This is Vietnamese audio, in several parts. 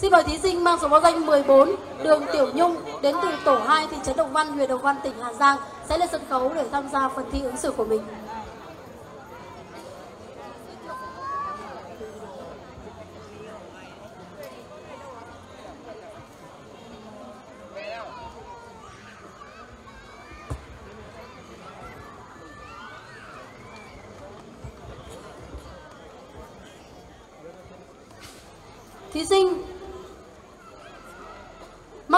Xin mời thí sinh mang số báo danh 14, Đường Tiểu Nhung đến từ tổ 2 thị trấn Đồng Văn, huyện Đồng Văn, tỉnh Hà Giang sẽ lên sân khấu để tham gia phần thi ứng xử của mình. Thí sinh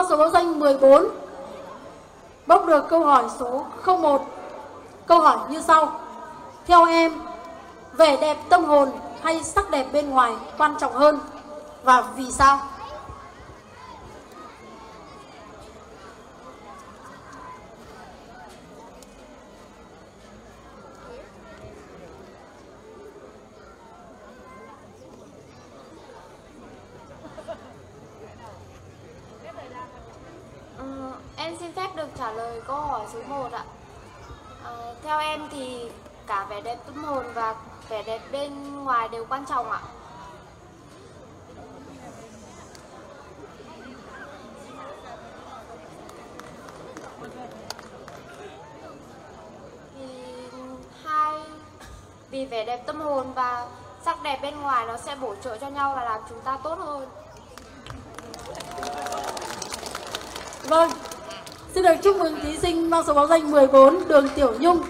con số báo danh 14 bốc được câu hỏi số 01. Câu hỏi như sau. Theo em, vẻ đẹp tâm hồn hay sắc đẹp bên ngoài quan trọng hơn và vì sao? Ừ, em xin phép được trả lời câu hỏi số 1 ạ. À, theo em thì cả vẻ đẹp tâm hồn và vẻ đẹp bên ngoài đều quan trọng ạ. Thì hai vì vẻ đẹp tâm hồn và sắc đẹp bên ngoài nó sẽ bổ trợ cho nhau và làm chúng ta tốt hơn. Vâng, xin được chúc mừng thí sinh mang số báo danh 14 Đường Tiểu Nhung.